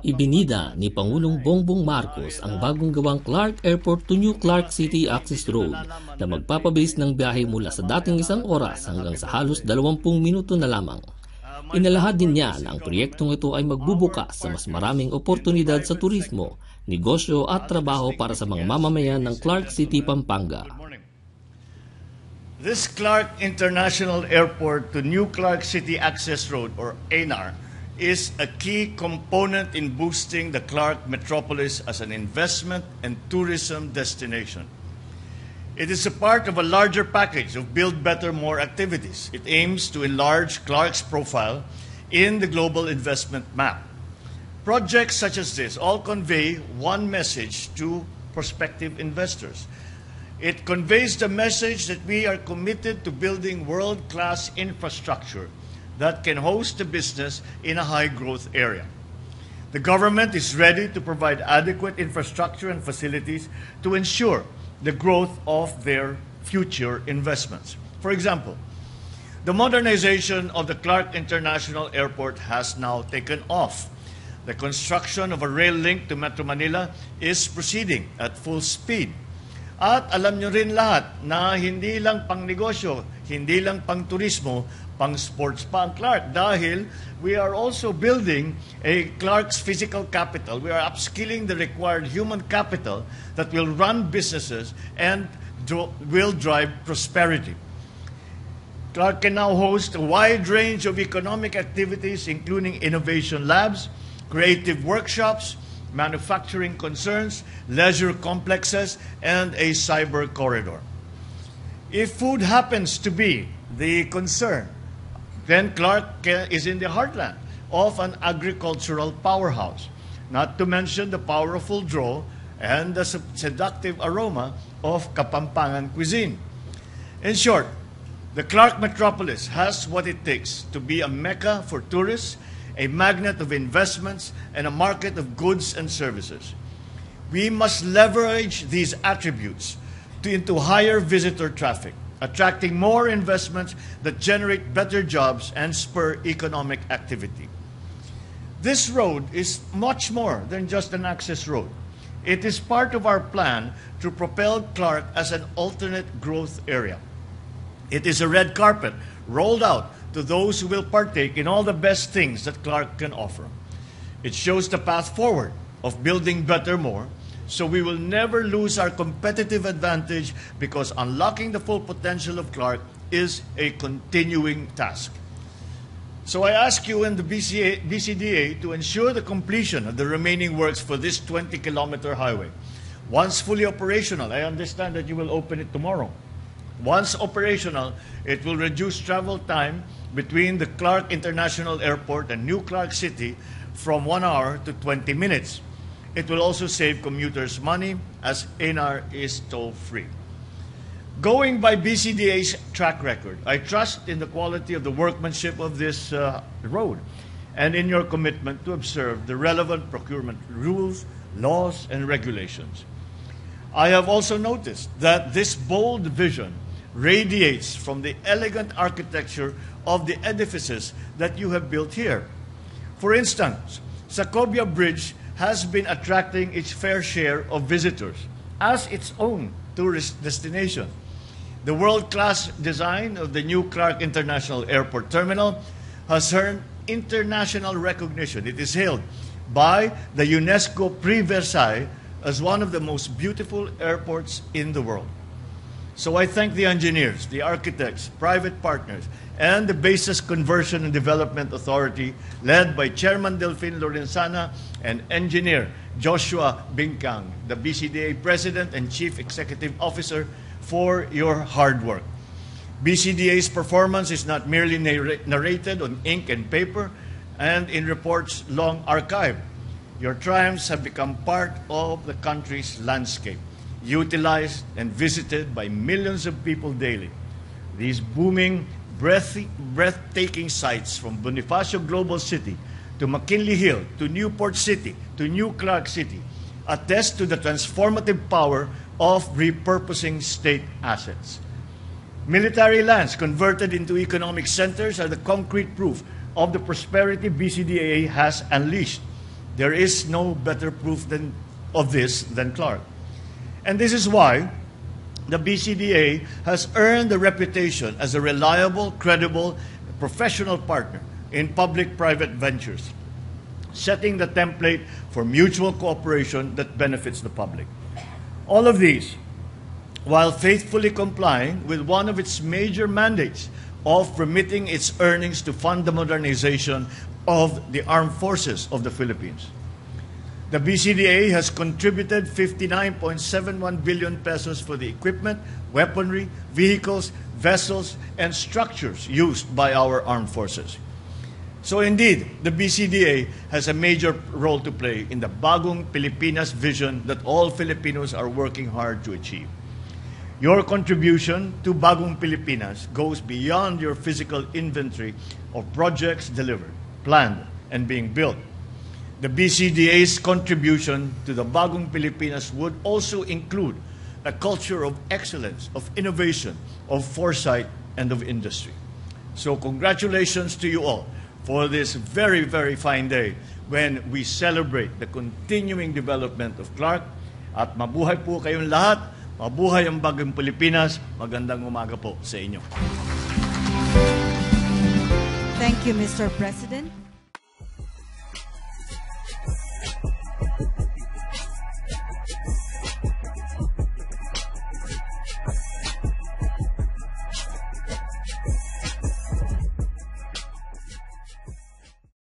Ibinida ni Pangulong Bongbong Marcos ang bagong gawang Clark Airport to New Clark City Access Road na magpapabilis ng biyahe mula sa dating isang oras hanggang sa halos 20 minuto na lamang. Inalahad din niya na ang proyektong ito ay magbubukas sa mas maraming oportunidad sa turismo, negosyo at trabaho para sa mga mamamayan ng Clark City, Pampanga. This Clark International Airport to New Clark City Access Road, or ANAR, is a key component in boosting the Clark metropolis as an investment and tourism destination. It is a part of a larger package of Build Better More activities. It aims to enlarge Clark's profile in the global investment map. Projects such as this all convey one message to prospective investors. It conveys the message that we are committed to building world class infrastructure that can host a business in a high growth area. The government is ready to provide adequate infrastructure and facilities to ensure the growth of their future investments. For example, the modernization of the Clark International Airport has now taken off. The construction of a rail link to Metro Manila is proceeding at full speed. At alam nyo rin lahat na hindi lang pang negosyo, hindi lang pang turismo, pang sports pa ang Clark dahil we are also building a Clark's physical capital. We are upskilling the required human capital that will run businesses and will drive prosperity. Clark can now host a wide range of economic activities, including innovation labs, creative workshops, manufacturing concerns, leisure complexes, and a cyber corridor. If food happens to be the concern, then Clark uh, is in the heartland of an agricultural powerhouse, not to mention the powerful draw and the seductive aroma of Kapampangan cuisine. In short, the Clark metropolis has what it takes to be a mecca for tourists a magnet of investments, and a market of goods and services. We must leverage these attributes to, into higher visitor traffic, attracting more investments that generate better jobs and spur economic activity. This road is much more than just an access road. It is part of our plan to propel Clark as an alternate growth area. It is a red carpet rolled out to those who will partake in all the best things that Clark can offer. It shows the path forward of building better more, so we will never lose our competitive advantage because unlocking the full potential of Clark is a continuing task. So I ask you and the BCA, BCDA to ensure the completion of the remaining works for this 20 kilometer highway. Once fully operational, I understand that you will open it tomorrow. Once operational, it will reduce travel time between the Clark International Airport and New Clark City from one hour to 20 minutes. It will also save commuters money as ANAR is toll free. Going by BCDA's track record, I trust in the quality of the workmanship of this uh, road and in your commitment to observe the relevant procurement rules, laws, and regulations. I have also noticed that this bold vision radiates from the elegant architecture of the edifices that you have built here. For instance, Sacobia Bridge has been attracting its fair share of visitors as its own tourist destination. The world class design of the new Clark International Airport Terminal has earned international recognition. It is hailed by the UNESCO Prix Versailles as one of the most beautiful airports in the world. So I thank the engineers, the architects, private partners, and the Bases Conversion and Development Authority, led by Chairman Delfin Lorenzana and engineer Joshua Bingcang, the BCDA President and Chief Executive Officer, for your hard work. BCDA's performance is not merely narrated on ink and paper and in reports long archived. Your triumphs have become part of the country's landscape utilized and visited by millions of people daily. These booming, breathtaking sites from Bonifacio Global City to McKinley Hill to Newport City to New Clark City attest to the transformative power of repurposing state assets. Military lands converted into economic centers are the concrete proof of the prosperity BCDA has unleashed. There is no better proof than, of this than Clark. And this is why the BCDA has earned a reputation as a reliable, credible, professional partner in public private ventures, setting the template for mutual cooperation that benefits the public. All of these while faithfully complying with one of its major mandates of remitting its earnings to fund the modernization of the armed forces of the Philippines. The BCDA has contributed 59.71 billion pesos for the equipment, weaponry, vehicles, vessels, and structures used by our armed forces. So indeed, the BCDA has a major role to play in the Bagong Pilipinas vision that all Filipinos are working hard to achieve. Your contribution to Bagong Pilipinas goes beyond your physical inventory of projects delivered, planned, and being built. The BCDA's contribution to the Bagong Pilipinas would also include a culture of excellence, of innovation, of foresight, and of industry. So congratulations to you all for this very, very fine day when we celebrate the continuing development of Clark. At mabuhay po kayong lahat. Mabuhay ang bagong Pilipinas. Magandang umaga po sa inyo. Thank you, Mr. President.